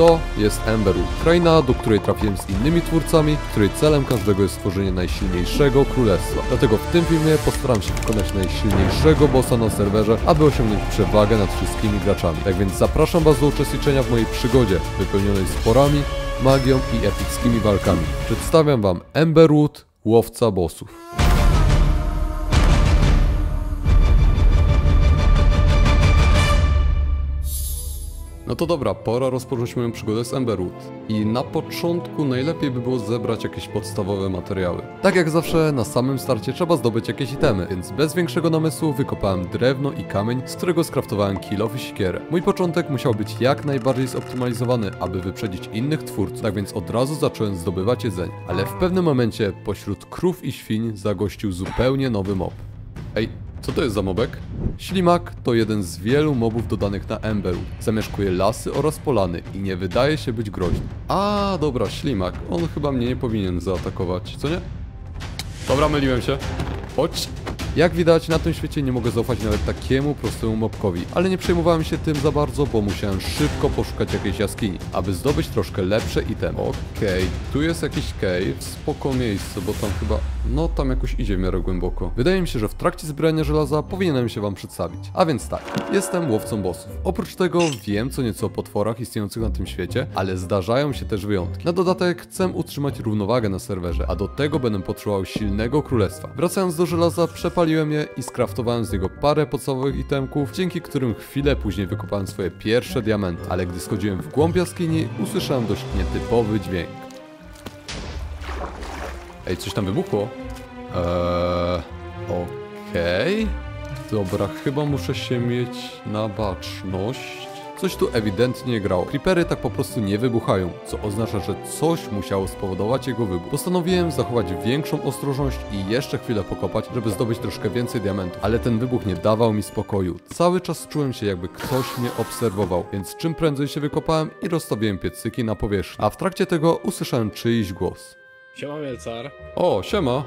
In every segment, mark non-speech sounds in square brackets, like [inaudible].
To jest Emberwood, kraina, do której trafiłem z innymi twórcami, której celem każdego jest stworzenie najsilniejszego królestwa. Dlatego w tym filmie postaram się pokonać najsilniejszego bossa na serwerze, aby osiągnąć przewagę nad wszystkimi graczami. Tak więc zapraszam Was do uczestniczenia w mojej przygodzie, wypełnionej sporami, magią i epickimi walkami. Przedstawiam Wam Emberwood, łowca bossów. No to dobra, pora rozpocząć moją przygodę z Emberwood. I na początku najlepiej by było zebrać jakieś podstawowe materiały. Tak jak zawsze, na samym starcie trzeba zdobyć jakieś itemy, więc bez większego namysłu wykopałem drewno i kamień, z którego skraftowałem kilof i siekierę. Mój początek musiał być jak najbardziej zoptymalizowany, aby wyprzedzić innych twórców, tak więc od razu zacząłem zdobywać jedzenie. Ale w pewnym momencie pośród krów i świń zagościł zupełnie nowy mob. Ej, co to jest za mobek? Ślimak to jeden z wielu mobów dodanych na Emberu. Zamieszkuje lasy oraz polany i nie wydaje się być groźny. A, dobra, ślimak. On chyba mnie nie powinien zaatakować, co nie? Dobra, myliłem się. Chodź. Jak widać, na tym świecie nie mogę zaufać nawet takiemu prostemu mobkowi, ale nie przejmowałem się tym za bardzo, bo musiałem szybko poszukać jakiejś jaskini, aby zdobyć troszkę lepsze itemy. Okej, tu jest jakiś cave, spoko miejsce, bo tam chyba, no tam jakoś idzie w miarę głęboko. Wydaje mi się, że w trakcie zbierania żelaza powinienem się wam przedstawić. A więc tak, jestem łowcą bossów. Oprócz tego wiem co nieco o potworach istniejących na tym świecie, ale zdarzają się też wyjątki. Na dodatek chcę utrzymać równowagę na serwerze, a do tego będę potrzebował silnego królestwa. Wracając do żelaza, przepaliłem je i skraftowałem z niego parę podstawowych itemków, dzięki którym chwilę później wykopałem swoje pierwsze diamenty. Ale gdy schodziłem w głąb jaskini, usłyszałem dość nietypowy dźwięk. Ej, coś tam wybuchło? Eee, okej. Dobra, chyba muszę się mieć na baczność. Coś tu ewidentnie nie grało. Creepery tak po prostu nie wybuchają, co oznacza, że coś musiało spowodować jego wybuch. Postanowiłem zachować większą ostrożność i jeszcze chwilę pokopać, żeby zdobyć troszkę więcej diamentów, ale ten wybuch nie dawał mi spokoju. Cały czas czułem się jakby ktoś mnie obserwował, więc czym prędzej się wykopałem i rozstawiłem piecyki na powierzchni. A w trakcie tego usłyszałem czyjś głos. Siema Mielcar, O, siema.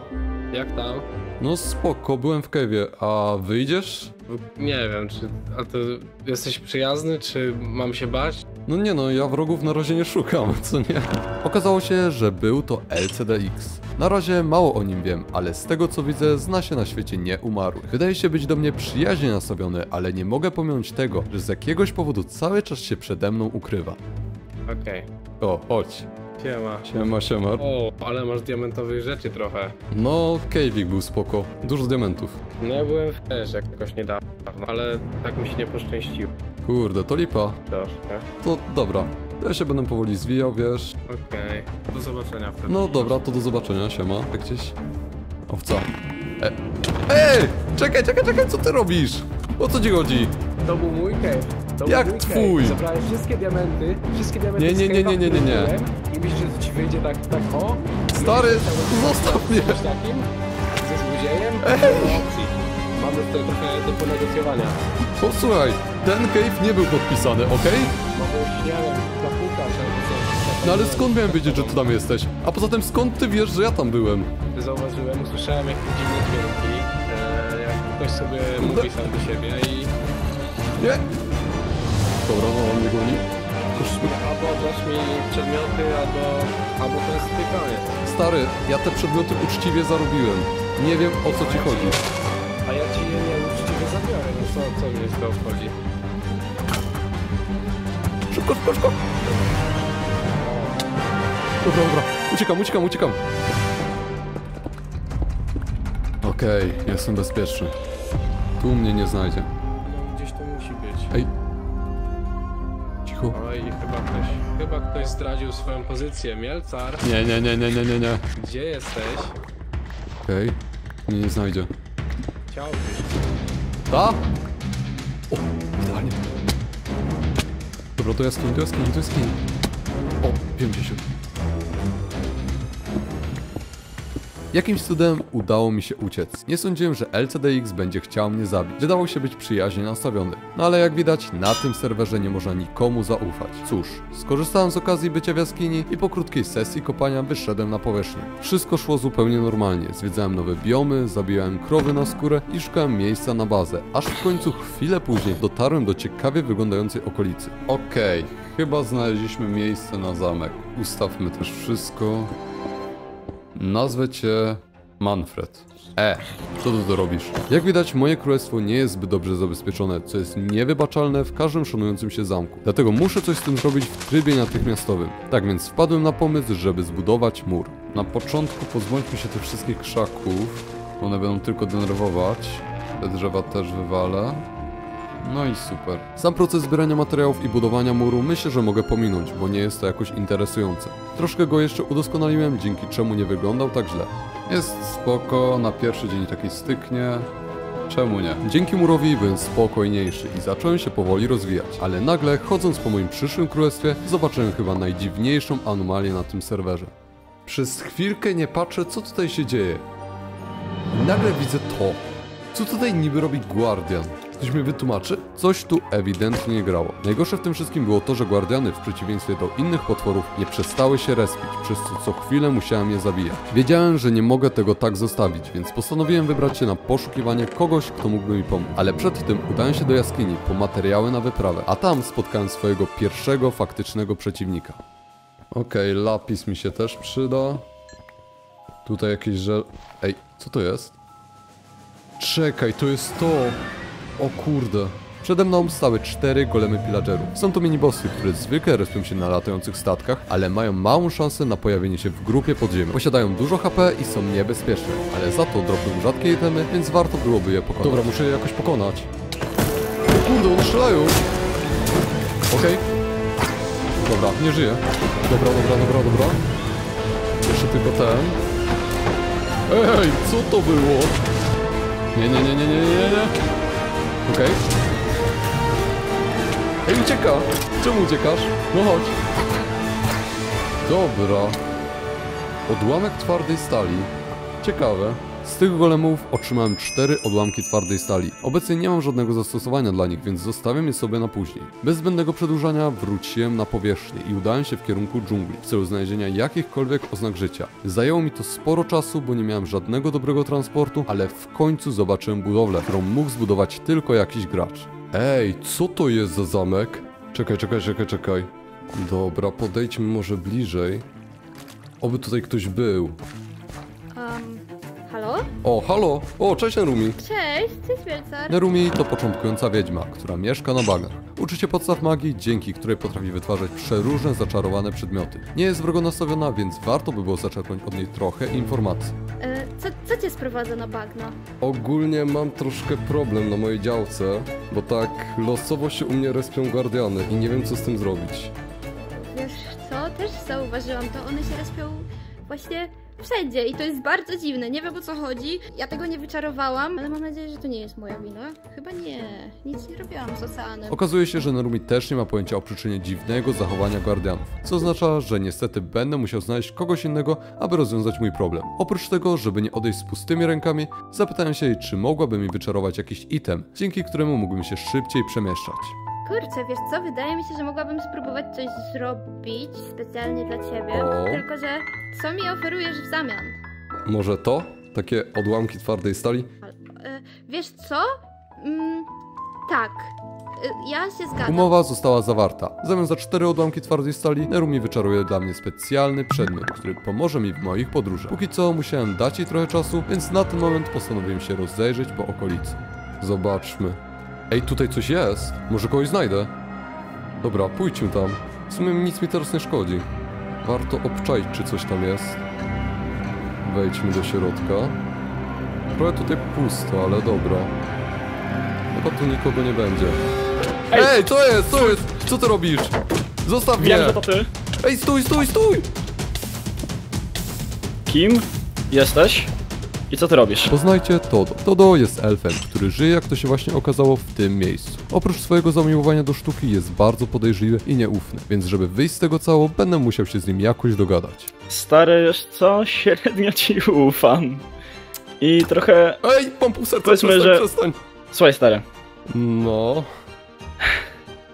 jak tam? No spoko, byłem w kewie, a wyjdziesz? Nie wiem, czy a ty jesteś przyjazny, czy mam się bać? No nie no, ja wrogów na razie nie szukam, [laughs] co nie? Okazało się, że był to LCDX. Na razie mało o nim wiem, ale z tego co widzę, zna się na świecie nieumarłych. Wydaje się być do mnie przyjaźnie nastawiony, ale nie mogę pominąć tego, że z jakiegoś powodu cały czas się przede mną ukrywa. Okej. O, chodź. Siema. Siema, siema. O, ale masz diamentowych rzeczy trochę. No, Kejwik był spoko. Dużo diamentów. No ja byłem w też jakoś niedawno, ale tak mi się nie poszczęściło Kurde, to lipa. troszkę. To dobra. Ja się będę powoli zwijał, wiesz. Okej. Do zobaczenia wtedy. No dobra, to do zobaczenia, siema. Jak gdzieś... Owca. E... Ej! Czekaj, czekaj, czekaj, co ty robisz? O co ci chodzi? To był mój cave. To Jak był mój twój? Cave. Zabrałem wszystkie diamenty, wszystkie diamenty Nie, nie, nie, nie, nie, nie, nie. I myślisz, że ci wyjdzie tak, tak o? Stary, zostaw mnie! Z takim? Ze złodziejem? Mamy tutaj trochę do ponegocjowania. Posłuchaj, ten cave nie był podpisany, okej? Może śniałem na półkach albo coś. No ale skąd miałem wiedzieć, że ty tam jesteś? A poza tym skąd ty wiesz, że ja tam byłem? Zauważyłem, usłyszałem jakieś dziwne dźwięki, e, jak ktoś sobie mówi sam do siebie i Nie? Dobra, no on mnie goni. Albo oddasz mi przedmioty, albo, albo to jest. Stary, ja te przedmioty uczciwie zarobiłem. Nie wiem o co ci chodzi. A ja ci je nieuczciwie zabiorę, no co, co mnie z tego obchodzi? Szybko, szybko, szybko! Dobra, dobra. Uciekam, uciekam, uciekam. Okej, jestem bezpieczny. Tu mnie nie znajdzie. Oj, chyba ktoś, chyba ktoś zdradził swoją pozycję. Mielcar, Nie, nie, nie, nie, nie, nie, nie. gdzie jesteś? Okej. Mnie nie znajdzie. Chciałbyś. Ta? O, idealnie. Dobra, to jaskini, to jaskini, to. O, wiem gdzie się. Jakimś cudem udało mi się uciec. Nie sądziłem, że LCDX będzie chciał mnie zabić. Wydawał się być przyjaźnie nastawiony. No ale jak widać, na tym serwerze nie można nikomu zaufać. Cóż, skorzystałem z okazji bycia w jaskini i po krótkiej sesji kopania wyszedłem na powierzchnię. Wszystko szło zupełnie normalnie. Zwiedzałem nowe biomy, zabijałem krowy na skórę i szukałem miejsca na bazę. Aż w końcu chwilę później dotarłem do ciekawie wyglądającej okolicy. Okej, chyba znaleźliśmy miejsce na zamek. Ustawmy też wszystko. Nazwę cię Manfred. E, co ty tu robisz? Jak widać, moje królestwo nie jest zbyt dobrze zabezpieczone, co jest niewybaczalne w każdym szanującym się zamku. Dlatego muszę coś z tym zrobić w trybie natychmiastowym. Tak więc wpadłem na pomysł, żeby zbudować mur. Na początku pozbądźmy się tych wszystkich krzaków. One będą tylko denerwować. Te drzewa też wywalę. No i super. Sam proces zbierania materiałów i budowania muru myślę, że mogę pominąć, bo nie jest to jakoś interesujące. Troszkę go jeszcze udoskonaliłem, dzięki czemu nie wyglądał tak źle. Jest spoko, na pierwszy dzień taki styknie. Czemu nie? Dzięki murowi byłem spokojniejszy i zacząłem się powoli rozwijać, ale nagle chodząc po moim przyszłym królestwie zobaczyłem chyba najdziwniejszą anomalię na tym serwerze. Przez chwilkę nie patrzę co tutaj się dzieje. I nagle widzę to. Co tutaj niby robi Guardian? Ktoś mi wytłumaczy? Coś tu ewidentnie nie grało. Najgorsze w tym wszystkim było to, że Guardiany w przeciwieństwie do innych potworów nie przestały się respić, przez co co chwilę musiałem je zabijać. Wiedziałem, że nie mogę tego tak zostawić, więc postanowiłem wybrać się na poszukiwanie kogoś, kto mógłby mi pomóc. Ale przed tym udałem się do jaskini po materiały na wyprawę, a tam spotkałem swojego pierwszego faktycznego przeciwnika. Okej, lapis mi się też przyda. Tutaj jakieś żel... Ej, co to jest? Czekaj, to jest to! O kurde. Przede mną stały cztery golemy pillagerów. Są to minibossy, które zwykle respią się na latających statkach, ale mają małą szansę na pojawienie się w grupie podziemi. Posiadają dużo HP i są niebezpieczne, ale za to dropią rzadkie itemy, więc warto byłoby je pokonać. Dobra, muszę je jakoś pokonać. O kurde, one strzelają! Okej. Dobra, nie żyję. Dobra, dobra, dobra, dobra. Jeszcze tylko ten. Ej, co to było? Nie, nie, nie, nie, nie, nie, nie. Okej. Ej, ucieka! Czemu uciekasz? No chodź. Dobra. Odłamek twardej stali. Ciekawe. Z tych golemów otrzymałem cztery odłamki twardej stali. Obecnie nie mam żadnego zastosowania dla nich, więc zostawiam je sobie na później. Bez zbędnego przedłużania wróciłem na powierzchnię i udałem się w kierunku dżungli w celu znalezienia jakichkolwiek oznak życia. Zajęło mi to sporo czasu, bo nie miałem żadnego dobrego transportu, ale w końcu zobaczyłem budowlę, którą mógł zbudować tylko jakiś gracz. Ej, co to jest za zamek? Czekaj, czekaj, czekaj, czekaj. Dobra, podejdźmy może bliżej. Oby tutaj ktoś był. O, halo! O, cześć Nerumi! Cześć, cześć Wielcar. Nerumi to początkująca wiedźma, która mieszka na bagach. Uczy się podstaw magii, dzięki której potrafi wytwarzać przeróżne zaczarowane przedmioty. Nie jest wrogo nastawiona, więc warto by było zaczerpnąć od niej trochę informacji. E, co, co cię sprowadza na bagno? Ogólnie mam troszkę problem na mojej działce, bo tak losowo się u mnie respią guardiany i nie wiem co z tym zrobić. Wiesz co, też zauważyłam to, one się respią właśnie wszędzie i to jest bardzo dziwne, nie wiem o co chodzi. Ja tego nie wyczarowałam, ale mam nadzieję, że to nie jest moja wina. Chyba nie, nic nie robiłam z oceanem. Okazuje się, że Nerumi też nie ma pojęcia o przyczynie dziwnego zachowania guardianów, co oznacza, że niestety będę musiał znaleźć kogoś innego, aby rozwiązać mój problem. Oprócz tego, żeby nie odejść z pustymi rękami, zapytałem się jej, czy mogłaby mi wyczarować jakiś item, dzięki któremu mógłbym się szybciej przemieszczać. Kurczę, wiesz co, wydaje mi się, że mogłabym spróbować coś zrobić specjalnie dla ciebie, O. tylko że co mi oferujesz w zamian? Może to? Takie odłamki twardej stali? E, wiesz co? Mm, tak, E, ja się zgadzam. Umowa została zawarta. W zamian za cztery odłamki twardej stali, Nerumi wyczaruje dla mnie specjalny przedmiot, który pomoże mi w moich podróżach. Póki co musiałem dać jej trochę czasu, więc na ten moment postanowiłem się rozejrzeć po okolicy. Zobaczmy. Ej, tutaj coś jest. Może kogoś znajdę. Dobra, pójdźmy tam. W sumie nic mi teraz nie szkodzi. Warto obczaić, czy coś tam jest. Wejdźmy do środka. Trochę tutaj pusto, ale dobra. Chyba tu nikogo nie będzie. Ej! Ej, co jest? Co jest? Co ty robisz? Zostaw mnie! Wiem, że to ty. Ej, stój, stój, stój! Kim jesteś? I co ty robisz? Poznajcie Todo. Todo jest elfem, który żyje, jak to się właśnie okazało, w tym miejscu. Oprócz swojego zamiłowania do sztuki jest bardzo podejrzliwy i nieufny, więc żeby wyjść z tego cało, będę musiał się z nim jakoś dogadać. Stary, wiesz co? [laughs] Średnio ci ufam. I trochę... Ej, mam pół serca, przestań, że- przestań. Słuchaj, stary. No...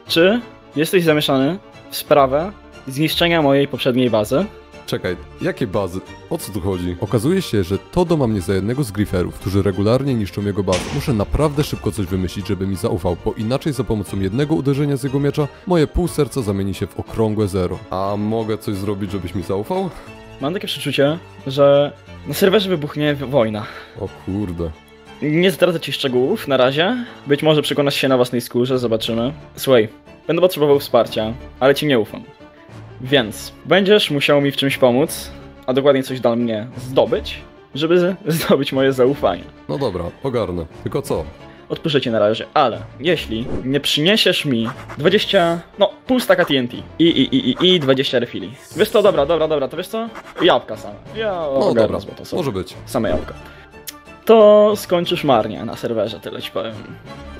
Czy jesteś zamieszany w sprawę zniszczenia mojej poprzedniej bazy? Czekaj, jakie bazy? O co tu chodzi? Okazuje się, że Todo ma mnie za jednego z griferów, którzy regularnie niszczą jego bazy. Muszę naprawdę szybko coś wymyślić, żeby mi zaufał, bo inaczej za pomocą jednego uderzenia z jego miecza moje pół serca zamieni się w okrągłe zero. A mogę coś zrobić, żebyś mi zaufał? Mam takie przeczucie, że na serwerze wybuchnie wojna. O kurde. Nie zdradzę ci szczegółów na razie. Być może przekonasz się na własnej skórze, zobaczymy. Słuchaj, będę potrzebował wsparcia, ale ci nie ufam. Więc będziesz musiał mi w czymś pomóc, a dokładnie coś dla mnie zdobyć, żeby [laughs] zdobyć moje zaufanie. No dobra, ogarnę. Tylko co? Odpuszczę cię na razie, ale jeśli nie przyniesiesz mi 20, no pół staka TNT i, i, i, i, i 20 refili. Wiesz co, dobra, dobra, dobra, to wiesz co? Jabłka same. Ja No dobra, złoto sobie. może być. Same jabłka. To skończysz marnie na serwerze, tyle ci powiem.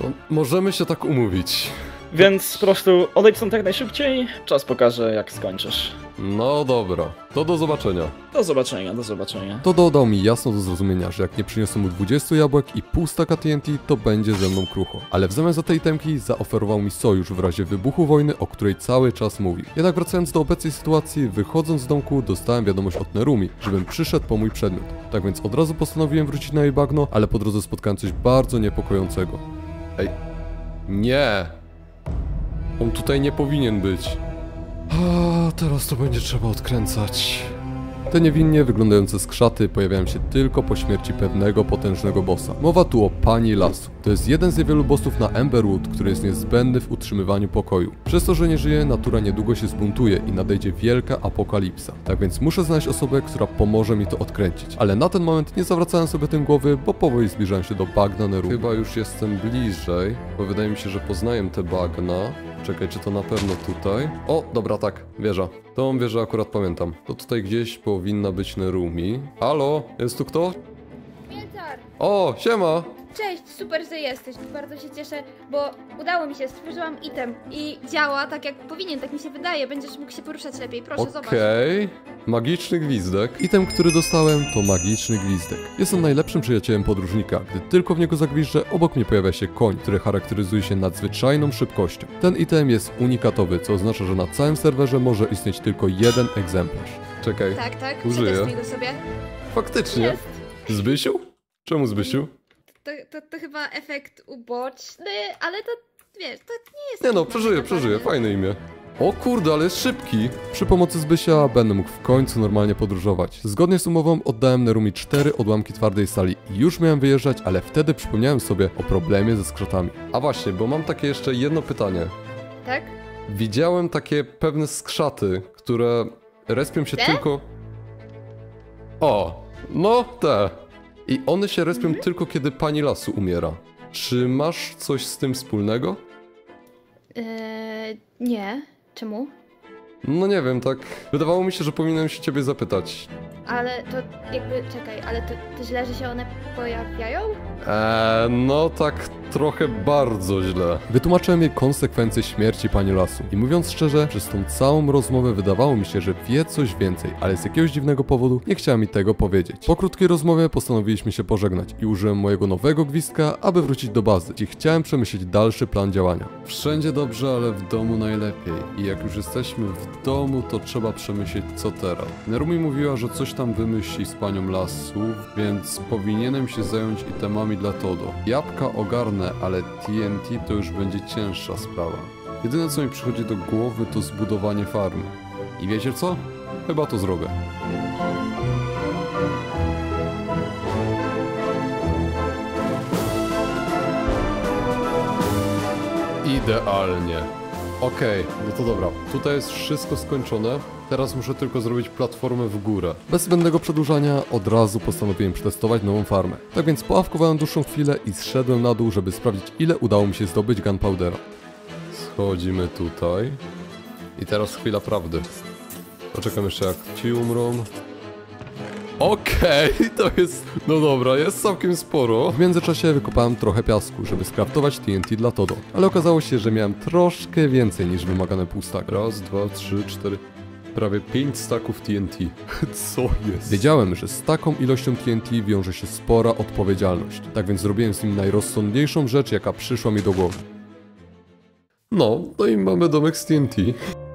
No, możemy się tak umówić. Więc po prostu odejdź stąd jak najszybciej, czas pokaże jak skończysz. No dobra, to do zobaczenia. Do zobaczenia, do zobaczenia. To dodał mi jasno do zrozumienia, że jak nie przyniosę mu 20 jabłek i pół staka TNT, to będzie ze mną krucho. Ale w zamian za tej temki zaoferował mi sojusz w razie wybuchu wojny, o której cały czas mówi. Jednak wracając do obecnej sytuacji, wychodząc z domku, dostałem wiadomość od Nerumi, żebym przyszedł po mój przedmiot. Tak więc od razu postanowiłem wrócić na jej bagno, ale po drodze spotkałem coś bardzo niepokojącego. Ej, nie! On tutaj nie powinien być. A, teraz to będzie trzeba odkręcać. Te niewinnie wyglądające skrzaty pojawiają się tylko po śmierci pewnego potężnego bossa. Mowa tu o Pani Lasu. To jest jeden z niewielu bossów na Emberwood, który jest niezbędny w utrzymywaniu pokoju. Przez to, że nie żyje, natura niedługo się zbuntuje i nadejdzie wielka apokalipsa. Tak więc muszę znaleźć osobę, która pomoże mi to odkręcić. Ale na ten moment nie zawracałem sobie tym głowy, bo powoli zbliżałem się do bagna Neru. Chyba już jestem bliżej, bo wydaje mi się, że poznaję te bagna. Czekaj, czy to na pewno tutaj? O, dobra, tak, wieża. Tą wieżę akurat pamiętam. To tutaj gdzieś powinna być Nerumi. Halo, jest tu kto? Miętar! O, siema! Cześć, super, że jesteś. Bardzo się cieszę, bo udało mi się, stworzyłam item i działa tak jak powinien, tak mi się wydaje. Będziesz mógł się poruszać lepiej, proszę zobacz. Okej. Magiczny gwizdek. Item, który dostałem, to magiczny gwizdek. Jest on najlepszym przyjacielem podróżnika. Gdy tylko w niego zagwiżdżę, obok mnie pojawia się koń, który charakteryzuje się nadzwyczajną szybkością. Ten item jest unikatowy, co oznacza, że na całym serwerze może istnieć tylko jeden egzemplarz. Czekaj, Tak, tak, Użyję. przetestuj go sobie. faktycznie. Jest. Zbysiu? Czemu Zbysiu? To, to, to chyba efekt uboczny, ale to, wiesz, to nie jest... Nie no, taki przeżyję, przeżyję, fajne imię. O kurde, ale jest szybki. Przy pomocy Zbysia będę mógł w końcu normalnie podróżować. Zgodnie z umową oddałem Nerumi cztery odłamki twardej sali i już miałem wyjeżdżać, ale wtedy przypomniałem sobie o problemie ze skrzatami. A właśnie, bo mam takie jeszcze jedno pytanie. Tak? Widziałem takie pewne skrzaty, które respią się Te? tylko... O, no te. I one się respią tylko kiedy pani lasu umiera. Czy masz coś z tym wspólnego? Eee, nie. Czemu? No nie wiem, tak. Wydawało mi się, że powinienem się ciebie zapytać. Ale to jakby, czekaj, ale to, to źle, że się one pojawiają? Eee, no tak trochę bardzo źle. Wytłumaczyłem jej konsekwencje śmierci pani lasu. I mówiąc szczerze, przez tą całą rozmowę wydawało mi się, że wie coś więcej, ale z jakiegoś dziwnego powodu nie chciała mi tego powiedzieć. Po krótkiej rozmowie postanowiliśmy się pożegnać i użyłem mojego nowego gwizdka, aby wrócić do bazy, gdzie chciałem przemyśleć dalszy plan działania. Wszędzie dobrze, ale w domu najlepiej. I jak już jesteśmy w domu, to trzeba przemyśleć co teraz. Nerumi mówiła, że coś tam wymyśli z panią lasu, więc powinienem się zająć itemami dla Todo. Jabłka ogarnę, ale TNT to już będzie cięższa sprawa. Jedyne co mi przychodzi do głowy to zbudowanie farmy. I wiecie co? Chyba to zrobię. Idealnie. Okej, no to dobra. Tutaj jest wszystko skończone. Teraz muszę tylko zrobić platformę w górę. Bez zbędnego przedłużania od razu postanowiłem przetestować nową farmę. Tak więc poawkowałem dłuższą chwilę i zszedłem na dół, żeby sprawdzić ile udało mi się zdobyć gunpowdera. Schodzimy tutaj. I teraz chwila prawdy. Poczekam jeszcze jak ci umrą. Okej, [laughs] to jest... No dobra, jest całkiem sporo. W międzyczasie wykopałem trochę piasku, żeby skraftować TNT dla Todo. Ale okazało się, że miałem troszkę więcej niż wymagane pół. Raz, dwa, trzy, cztery... Prawie 5 staków TNT. [laughs] Co jest? Wiedziałem, że z taką ilością TNT wiąże się spora odpowiedzialność. Tak więc zrobiłem z nim najrozsądniejszą rzecz, jaka przyszła mi do głowy. No, no i mamy domek z TNT.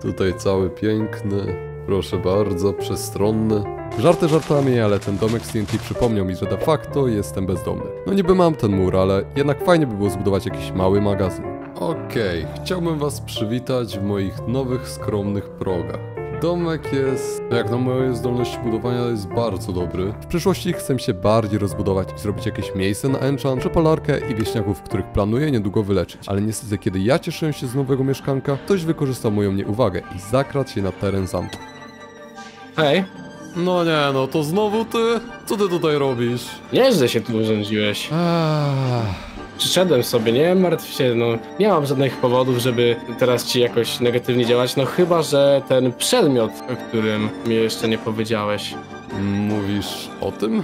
Tutaj cały piękny. Proszę bardzo, przestronny. Żarty żartami, ale ten domek z TNT przypomniał mi, że de facto jestem bezdomny. No niby mam ten mur, ale jednak fajnie by było zbudować jakiś mały magazyn. Okej, chciałbym was przywitać w moich nowych, skromnych progach. Domek jest, jak na moje zdolności budowania, jest bardzo dobry. W przyszłości chcę się bardziej rozbudować i zrobić jakieś miejsce na enchant, przepalarkę i wieśniaków, których planuję niedługo wyleczyć. Ale niestety, kiedy ja cieszyłem się z nowego mieszkanka, ktoś wykorzystał moją nieuwagę i zakradł się na teren zamku. Hej, No nie, no to znowu ty? Co ty tutaj robisz? nieźle się tu urządziłeś. Przyszedłem sobie, nie martw się, no nie mam żadnych powodów, żeby teraz ci jakoś negatywnie działać, no chyba, że ten przedmiot, o którym mi jeszcze nie powiedziałeś. mówisz o tym?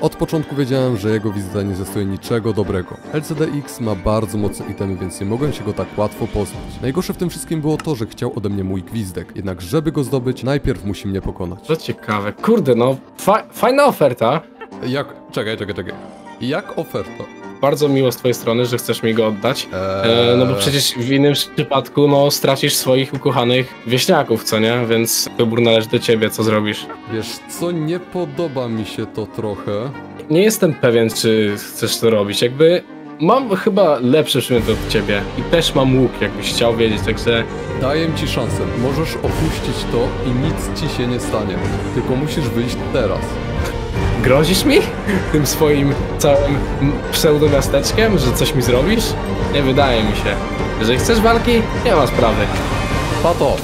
Od początku wiedziałem, że jego wizyta nie zastoi niczego dobrego. LCDX ma bardzo mocne itemy, więc nie mogłem się go tak łatwo pozbyć. Najgorsze w tym wszystkim było to, że chciał ode mnie mój gwizdek, jednak żeby go zdobyć, najpierw musi mnie pokonać. To ciekawe, kurde, no fa fajna oferta. Jak... czekaj, czekaj, czekaj. Jak oferta? Bardzo miło z twojej strony, że chcesz mi go oddać. Eee, no bo przecież w innym przypadku, no stracisz swoich ukochanych wieśniaków, co nie? Więc wybór należy do ciebie, co zrobisz. Wiesz co, nie podoba mi się to trochę. Nie jestem pewien, czy chcesz to robić. Jakby mam chyba lepszy przedmiot od ciebie i też mam łuk, jakbyś chciał wiedzieć, także Daję ci szansę. Możesz opuścić to i nic ci się nie stanie. Tylko musisz wyjść teraz. Grozisz mi tym swoim całym pseudomiasteczkiem, że coś mi zrobisz? Nie wydaje mi się. Jeżeli chcesz walki, nie ma sprawy. Pato!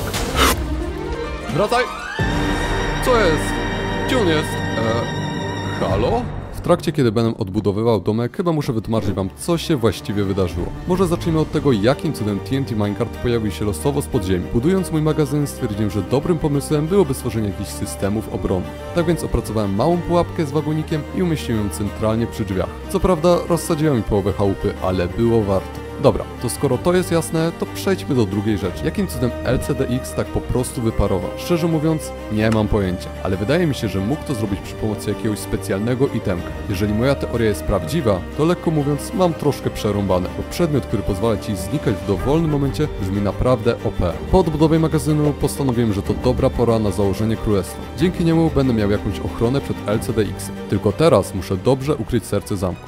Wracaj! Co jest? Gdzie on jest? Eee, halo? Trakcie, kiedy będę odbudowywał domek, chyba muszę wytłumaczyć wam, co się właściwie wydarzyło. Może zacznijmy od tego, jakim cudem TNT Minecraft pojawił się losowo spod ziemi. Budując mój magazyn, stwierdziłem, że dobrym pomysłem byłoby stworzenie jakichś systemów obrony. Tak więc opracowałem małą pułapkę z wagonikiem i umieściłem ją centralnie przy drzwiach. Co prawda, rozsadziłem połowę chałupy, ale było warto. Dobra, to skoro to jest jasne, to przejdźmy do drugiej rzeczy. Jakim cudem LCDX tak po prostu wyparował? Szczerze mówiąc, nie mam pojęcia, ale wydaje mi się, że mógł to zrobić przy pomocy jakiegoś specjalnego itemka. Jeżeli moja teoria jest prawdziwa, to lekko mówiąc mam troszkę przerąbane, bo przedmiot, który pozwala ci znikać w dowolnym momencie brzmi naprawdę OP. Po odbudowie magazynu postanowiłem, że to dobra pora na założenie królestwa. Dzięki niemu będę miał jakąś ochronę przed LCDX. Tylko teraz muszę dobrze ukryć serce zamku.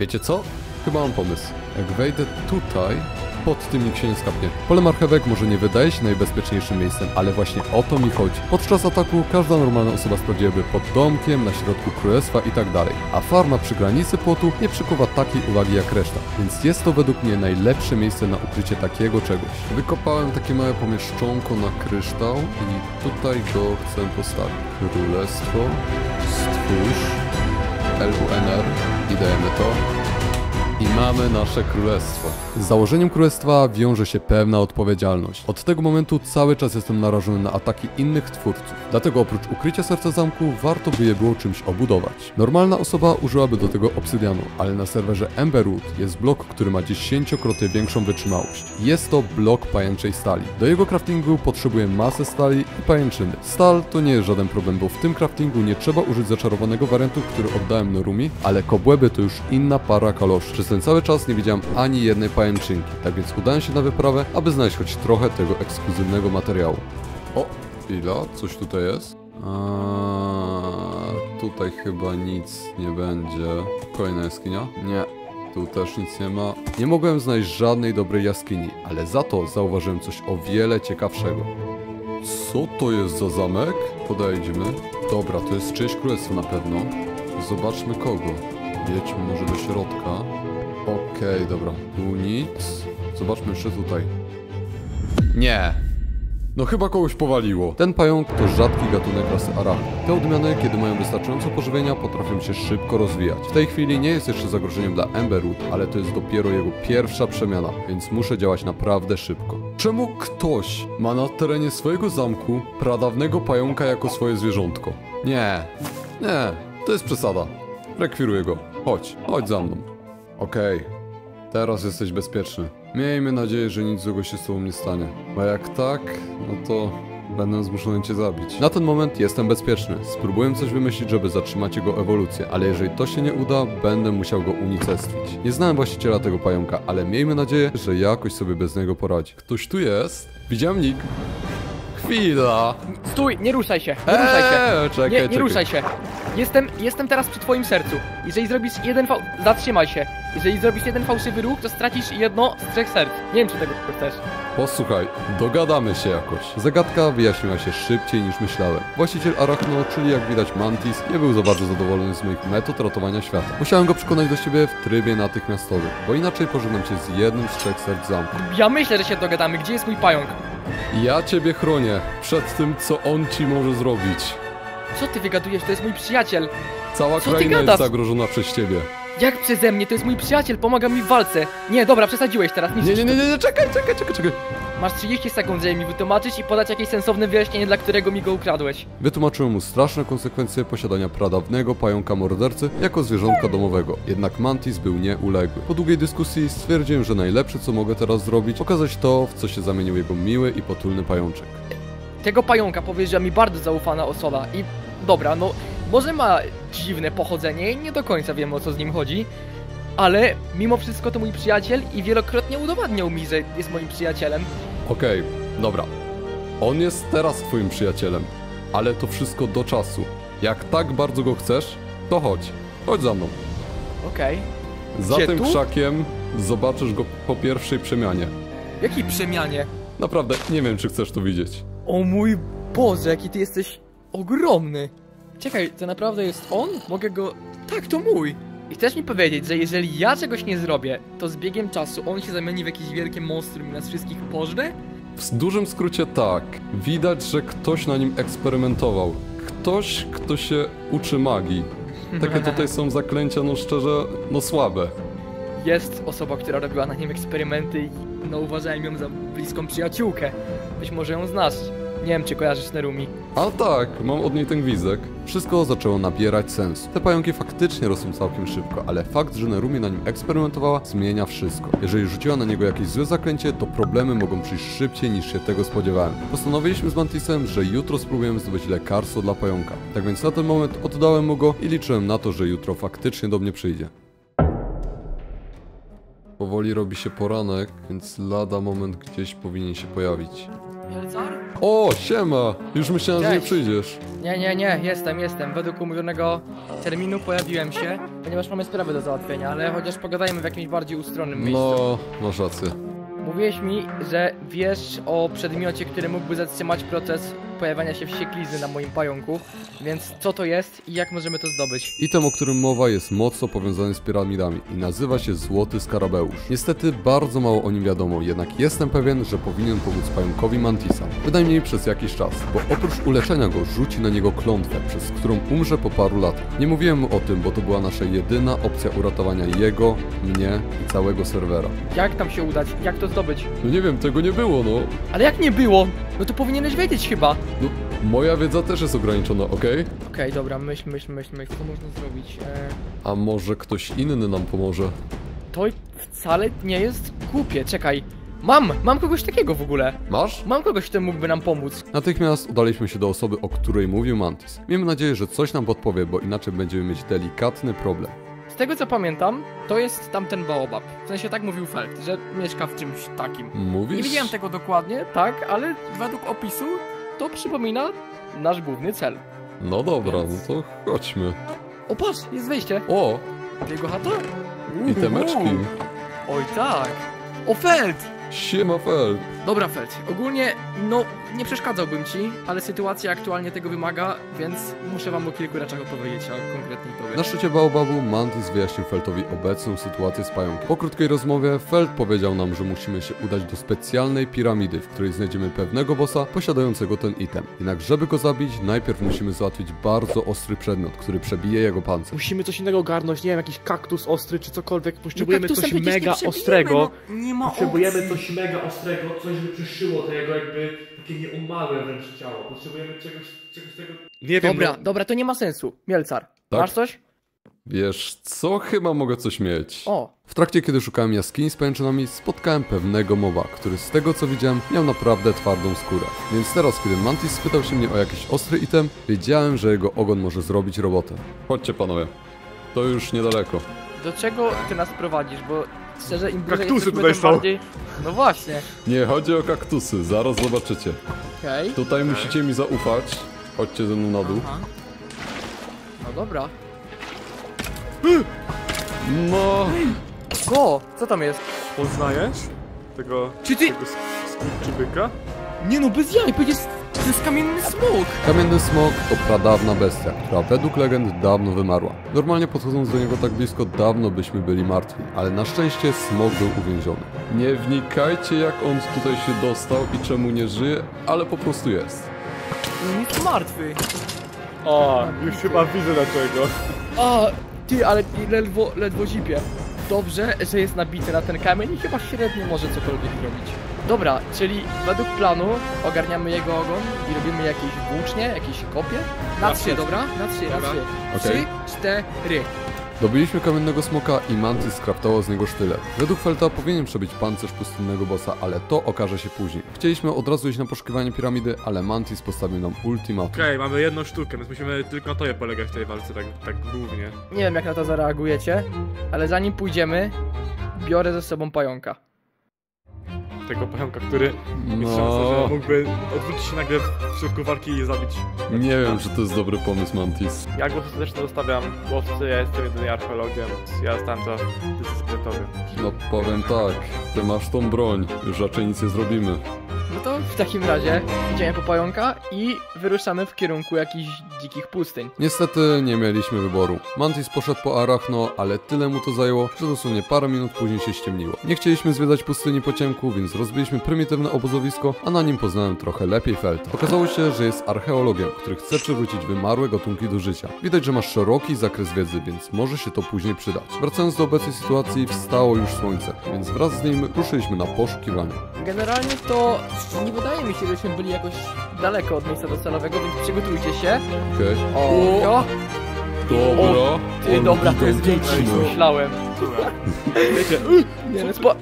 Wiecie co? Chyba mam pomysł. Jak wejdę tutaj, pod tym nikt się nie skapnie. Pole marchewek może nie wydaje się najbezpieczniejszym miejscem, ale właśnie o to mi chodzi. Podczas ataku każda normalna osoba sprawdziłaby pod domkiem, na środku królestwa i tak dalej. A farma przy granicy płotu nie przykuwa takiej uwagi jak reszta, więc jest to według mnie najlepsze miejsce na ukrycie takiego czegoś. Wykopałem takie małe pomieszczonko na kryształ i tutaj go chcę postawić. Królestwo, stwórz, LUNR i dajemy to. I mamy nasze królestwo. Z założeniem królestwa wiąże się pewna odpowiedzialność. Od tego momentu cały czas jestem narażony na ataki innych twórców. Dlatego oprócz ukrycia serca zamku, warto by je było czymś obudować. Normalna osoba użyłaby do tego obsydianu, ale na serwerze Emberwood jest blok, który ma dziesięciokrotnie większą wytrzymałość. Jest to blok pajęczej stali. Do jego craftingu potrzebuję masę stali i pajęczyny. Stal to nie jest żaden problem, bo w tym craftingu nie trzeba użyć zaczarowanego wariantu, który oddałem Norumi, ale kobłęby to już inna para kaloszy. Przez ten cały czas nie widziałem ani jednej pajęczynki, tak więc udałem się na wyprawę, aby znaleźć choć trochę tego ekskluzywnego materiału. O, chwila, coś tutaj jest? Tutaj chyba nic nie będzie. Kolejna jaskinia? Nie. Tu też nic nie ma. Nie mogłem znaleźć żadnej dobrej jaskini, ale za to zauważyłem coś o wiele ciekawszego. Co to jest za zamek? Podejdźmy. Dobra, to jest czyjeś królestwo na pewno. Zobaczmy kogo. Jedźmy może do środka. Okej, dobra. Tu nic. Zobaczmy jeszcze tutaj. Nie. No chyba kogoś powaliło. Ten pająk to rzadki gatunek rasy arachni. Te odmiany, kiedy mają wystarczająco pożywienia, potrafią się szybko rozwijać. W tej chwili nie jest jeszcze zagrożeniem dla Emberwood, ale to jest dopiero jego pierwsza przemiana, więc muszę działać naprawdę szybko. Czemu ktoś ma na terenie swojego zamku pradawnego pająka jako swoje zwierzątko? Nie, nie, to jest przesada. Rekwiruję go. Chodź, chodź za mną. Okej, teraz jesteś bezpieczny. Miejmy nadzieję, że nic złego się z tobą nie stanie. Bo jak tak, no to będę zmuszony cię zabić. Na ten moment jestem bezpieczny. Spróbuję coś wymyślić, żeby zatrzymać jego ewolucję, ale jeżeli to się nie uda, będę musiał go unicestwić. Nie znałem właściciela tego pająka, ale miejmy nadzieję, że jakoś sobie bez niego poradzi. Ktoś tu jest? Widziałem nick. Chwila. Stój, nie ruszaj się, nie ruszaj się. Eee, czekaj, Nie, nie czekaj. ruszaj się. Jestem, jestem teraz przy twoim sercu. Jeżeli zrobisz jeden fał... Zatrzymaj się. Jeżeli zrobisz jeden fałszywy ruch, to stracisz jedno z trzech serc. Nie wiem, czy tego chcesz. Posłuchaj, dogadamy się jakoś. Zagadka wyjaśniła się szybciej niż myślałem. Właściciel Arachno, czyli jak widać Mantis, nie był za bardzo zadowolony z moich metod ratowania świata. Musiałem go przekonać do siebie w trybie natychmiastowym, bo inaczej pożegnam cię z jednym z trzech serc zamku. Ja myślę, że się dogadamy. Gdzie jest mój pająk? Ja ciebie chronię przed tym, co on ci może zrobić. Co ty wygadujesz? To jest mój przyjaciel. Cała Co kraina jest zagrożona przez ciebie. Jak przeze mnie? To jest mój przyjaciel, pomaga mi w walce. Nie, dobra, przesadziłeś teraz. Nie, nie, nie, nie, nie, czekaj, czekaj, czekaj, czekaj. Masz 30 sekund, żeby mi wytłumaczyć i podać jakieś sensowne wyjaśnienie, dla którego mi go ukradłeś. Wytłumaczyłem mu straszne konsekwencje posiadania pradawnego pająka mordercy jako zwierzątka domowego. Jednak Mantis był nieuległy. Po długiej dyskusji stwierdziłem, że najlepsze co mogę teraz zrobić, pokazać to, w co się zamienił jego miły i potulny pajączek. Tego pająka powiedziała mi bardzo zaufana osoba i dobra, no może ma dziwne pochodzenie i nie do końca wiem o co z nim chodzi, ale mimo wszystko to mój przyjaciel i wielokrotnie udowadniał mi, że jest moim przyjacielem. Okej, dobra. On jest teraz twoim przyjacielem, ale to wszystko do czasu. Jak tak bardzo go chcesz, to chodź. Chodź za mną. Okej. Za Gdzie tym tu? krzakiem zobaczysz go po pierwszej przemianie. Jakiej przemianie? Naprawdę, nie wiem czy chcesz to widzieć. O mój Boże, jaki ty jesteś ogromny. Czekaj, to naprawdę jest on? Mogę go... Tak, to mój. I chcesz mi powiedzieć, że jeżeli ja czegoś nie zrobię, to z biegiem czasu on się zamieni w jakieś wielkie monstrum i nas wszystkich pożre? W dużym skrócie tak. Widać, że ktoś na nim eksperymentował. Ktoś, kto się uczy magii. Takie [laughs] tutaj są zaklęcia, no szczerze, no słabe. Jest osoba, która robiła na nim eksperymenty i no uważałem ją za bliską przyjaciółkę. Być może ją znasz. Nie wiem, czy kojarzysz Nerumi. A tak, mam od niej ten gwizdek. Wszystko zaczęło nabierać sensu. Te pająki faktycznie rosną całkiem szybko, ale fakt, że Nerumi na nim eksperymentowała, zmienia wszystko. Jeżeli rzuciła na niego jakieś złe zaklęcie, to problemy mogą przyjść szybciej niż się tego spodziewałem. Postanowiliśmy z Mantisem, że jutro spróbujemy zdobyć lekarstwo dla pająka. Tak więc na ten moment oddałem mu go i liczyłem na to, że jutro faktycznie do mnie przyjdzie. Powoli robi się poranek, więc lada moment gdzieś powinien się pojawić. O, siema! Już myślałem, że nie Cześć. przyjdziesz. Nie, nie, nie, jestem, jestem. Według umówionego terminu pojawiłem się, ponieważ mamy sprawy do załatwienia, ale chociaż pogadajmy w jakimś bardziej ustronnym miejscu. No, masz rację. Mówiłeś mi, że wiesz o przedmiocie, który mógłby zatrzymać proces pojawiania się wścieklizny na moim pająku, więc co to jest i jak możemy to zdobyć? Item, o którym mowa jest mocno powiązany z piramidami i nazywa się Złoty Skarabeusz. Niestety bardzo mało o nim wiadomo, jednak jestem pewien, że powinien pomóc pająkowi Mantisa. Bynajmniej przez jakiś czas, bo oprócz uleczenia go rzuci na niego klątwę, przez którą umrze po paru latach. Nie mówiłem o tym, bo to była nasza jedyna opcja uratowania jego, mnie i całego serwera. Jak tam się udać? Jak to zdobyć? No nie wiem, tego nie było, no. Ale jak nie było? No to powinieneś wiedzieć chyba. No, moja wiedza też jest ograniczona, okej? Okej, dobra, myśl, myśl, myśl, myśl, co można zrobić? E, A może ktoś inny nam pomoże? to wcale nie jest głupie, czekaj. Mam, mam kogoś takiego w ogóle. Masz? Mam kogoś, kto mógłby nam pomóc. Natychmiast udaliśmy się do osoby, o której mówił Mantis. Miejmy nadzieję, że coś nam podpowie, bo inaczej będziemy mieć delikatny problem. Z tego co pamiętam, to jest tamten baobab. W sensie tak mówił Felt, że mieszka w czymś takim. Mówisz? Nie widziałem tego dokładnie, tak, ale według opisu to przypomina nasz główny cel. No dobra, no to chodźmy. O patrz, jest wejście. O, Jego chata? i temeczki. Oj tak. O Felt! Siema Fel. Dobra Felt, ogólnie no nie przeszkadzałbym ci, ale sytuacja aktualnie tego wymaga, więc muszę wam o kilku rzeczach opowiedzieć, a konkretniej powiem. Na szczycie Baobabu Mantis wyjaśnił Feltowi obecną sytuację z pająkiem. Po krótkiej rozmowie Felt powiedział nam, że musimy się udać do specjalnej piramidy, w której znajdziemy pewnego bossa posiadającego ten item. Jednak żeby go zabić, najpierw musimy załatwić bardzo ostry przedmiot, który przebije jego pancerz. Musimy coś innego ogarnąć, nie wiem, jakiś kaktus ostry czy cokolwiek. Potrzebujemy kaktusem coś mega ostrego. no, nie ma Potrzebujemy coś mega ostrego, coś by przyszyło tego jakby takie nieomałe wręcz ciało. Potrzebujemy czegoś, czegoś tego... Nie wiem, Dobra, no, dobra, to nie ma sensu. Mielcar, Tak? masz coś? Wiesz co? Chyba mogę coś mieć. O, W trakcie, kiedy szukałem jaskini z pajęczynami, spotkałem pewnego moba, który z tego co widziałem, miał naprawdę twardą skórę. Więc teraz, kiedy Mantis spytał się mnie o jakiś ostry item, wiedziałem, że jego ogon może zrobić robotę. Chodźcie panowie. To już niedaleko. do czego ty nas prowadzisz, bo szczerze, im bliżej Kaktusy jesteśmy, tutaj tym są. bardziej... No właśnie, Nie chodzi o kaktusy, zaraz zobaczycie. okej. Tutaj musicie mi zaufać. Chodźcie ze mną na dół. Aha. No dobra. No, O, co tam jest? Poznajesz? Tego... Czy ty... tego skurczybyka? Nie no, bez jaj, przecież to jest kamienny smok. Kamienny smok to pradawna bestia, która według legend dawno wymarła. Normalnie podchodząc do niego tak blisko, dawno byśmy byli martwi, ale na szczęście smok był uwięziony. Nie wnikajcie jak on tutaj się dostał i czemu nie żyje, ale po prostu jest. Jest martwy. O, już chyba widzę dlaczego. A, ty, ale ledwo, ledwo zipie. Dobrze, że jest nabity na ten kamień i chyba średnio może cokolwiek robić. Dobra, czyli według planu ogarniamy jego ogon i robimy jakieś włócznie, jakieś kopie. Na trzy, dobra? Na trzy, na Dobra. trzy. Okej. Trzy, cztery. Dobiliśmy kamiennego smoka i Mantis skraftował z niego sztylet. Według Felta powinien przebić pancerz pustynnego bossa, ale to okaże się później. Chcieliśmy od razu iść na poszukiwanie piramidy, ale Mantis postawił nam ultimatum. Okej, mamy jedną sztukę, więc musimy tylko na tobie polegać w tej walce, tak, tak głównie. Nie wiem jak na to zareagujecie, ale zanim pójdziemy, biorę ze sobą pająka. Tego pająka, który jest szansa, No, że mógłby odwrócić się nagle w środku walki i zabić. nie wiem, czy to jest dobry pomysł, Mantis. Ja głos zresztą zostawiam łowcy, ja jestem jedynie archeologiem, więc ja zostałem to tobie. No powiem tak, ty masz tą broń, już raczej nic nie zrobimy. No to w takim razie idziemy po pająka i wyruszamy w kierunku jakichś dzikich pustyń. Niestety nie mieliśmy wyboru. Mantis poszedł po Arachno, ale tyle mu to zajęło, że dosłownie parę minut później się ściemniło. Nie chcieliśmy zwiedzać pustyni po ciemku, więc rozbiliśmy prymitywne obozowisko, a na nim poznałem trochę lepiej Feld. Okazało się, że jest archeologiem, który chce przywrócić wymarłe gatunki do życia. Widać, że ma szeroki zakres wiedzy, więc może się to później przydać. Wracając do obecnej sytuacji, wstało już słońce, więc wraz z nim ruszyliśmy na poszukiwania. Generalnie to nie wydaje mi się, żebyśmy byli jakoś daleko od miejsca docelowego, więc przygotujcie się. Okej. O, o Dobra. ty, on dobra, to jest większe niż gigantyczny. myślałem. Nie, no spo...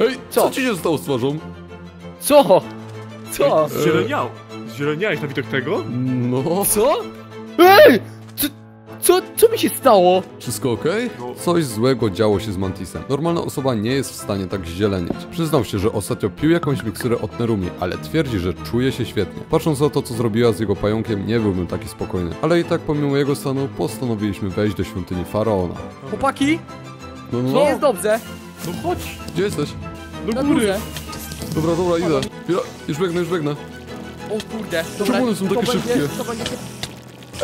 Ej, co Co? ci się stało z twarzą? Co? Co? zzieleniał. Zzieleniałeś na widok tego? No, Co? Ej! Co, co, mi się stało? Wszystko ok? Coś złego działo się z Mantisem. Normalna osoba nie jest w stanie tak zielenieć. Przyznał się, że ostatnio pił jakąś miksturę od Nerumi, ale twierdzi, że czuje się świetnie. Patrząc na to, co zrobiła z jego pająkiem, nie byłbym taki spokojny. Ale i tak pomimo jego stanu postanowiliśmy wejść do świątyni Faraona. Chłopaki, No, no, nie no. jest dobrze. No chodź, Gdzie jesteś? do Na góry. górze. Dobra, dobra, idę. Chwila, już biegnę, już biegnę. O kurde. Czemu one są takie to szybkie? Będzie, to będzie